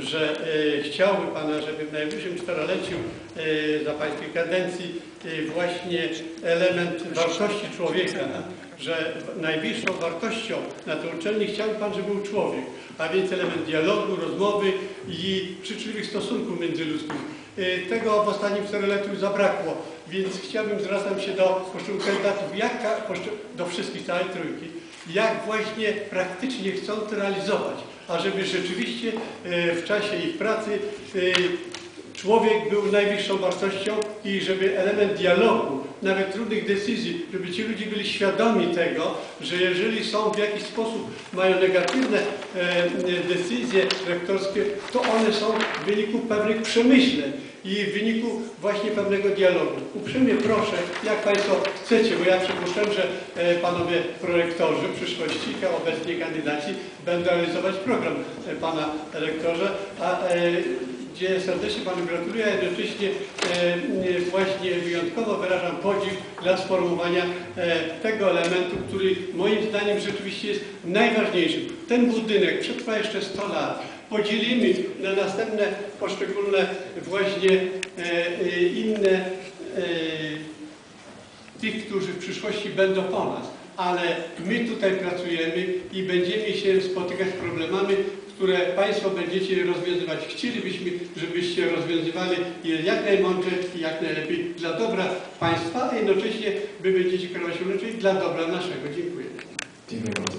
że e, chciałby Pana, żeby w najbliższym czteroleciu e, za Pańskiej kadencji e, właśnie element wartości człowieka, że najwyższą wartością na tej uczelni chciałby Pan, żeby był człowiek, a więc element dialogu, rozmowy i życzliwych stosunków międzyludzkich. E, Tego w ostatnim czteroleciu zabrakło, więc chciałbym, zwracam się do poszczególnych kandydatów, jak, do wszystkich, całej trójki, jak właśnie praktycznie chcą to realizować, ażeby rzeczywiście e, w czasie ich pracy e, człowiek był najwyższą wartością i żeby element dialogu, nawet trudnych decyzji, żeby ci ludzie byli świadomi tego, że jeżeli są w jakiś sposób, mają negatywne e, decyzje rektorskie, to one są w wyniku pewnych przemyśleń i w wyniku właśnie pewnego dialogu. Uprzejmie proszę, jak Państwo chcecie, bo ja przypuszczam, że e, Panowie prorektorzy w przyszłości, obecnie kandydaci, będą realizować program e, Pana rektorze, a e, gdzie serdecznie Panu gratuluję, a jednocześnie e, e, właśnie wyjątkowo wyrażam podziw dla sformułowania e, tego elementu, który moim zdaniem rzeczywiście jest najważniejszy. Ten budynek przetrwa jeszcze 100 lat. Podzielimy na następne poszczególne właśnie inne tych, którzy w przyszłości będą po nas, ale my tutaj pracujemy i będziemy się spotykać z problemami, które Państwo będziecie rozwiązywać. Chcielibyśmy, żebyście rozwiązywali je jak najmądrzej i jak najlepiej dla dobra Państwa, a jednocześnie Wy będziecie kierować raczej dla dobra naszego. Dziękuję. Dziękuję bardzo.